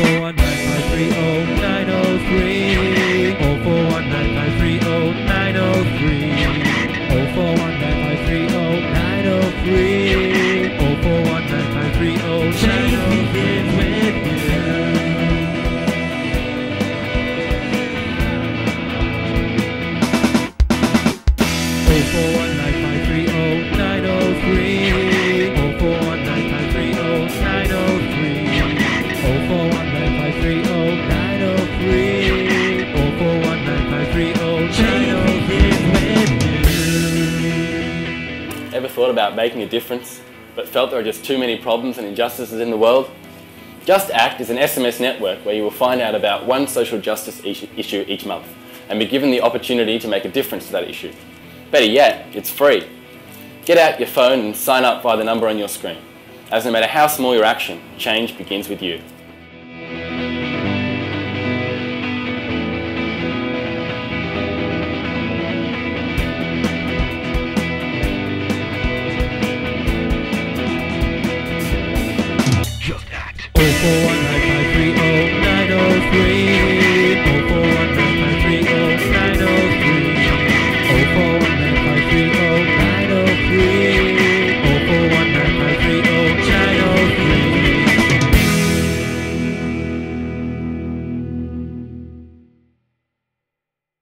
419530903. 419530903. Thought about making a difference, but felt there are just too many problems and injustices in the world? JustAct is an SMS network where you will find out about one social justice issue each month and be given the opportunity to make a difference to that issue. Better yet, it's free. Get out your phone and sign up via the number on your screen, as no matter how small your action, change begins with you. for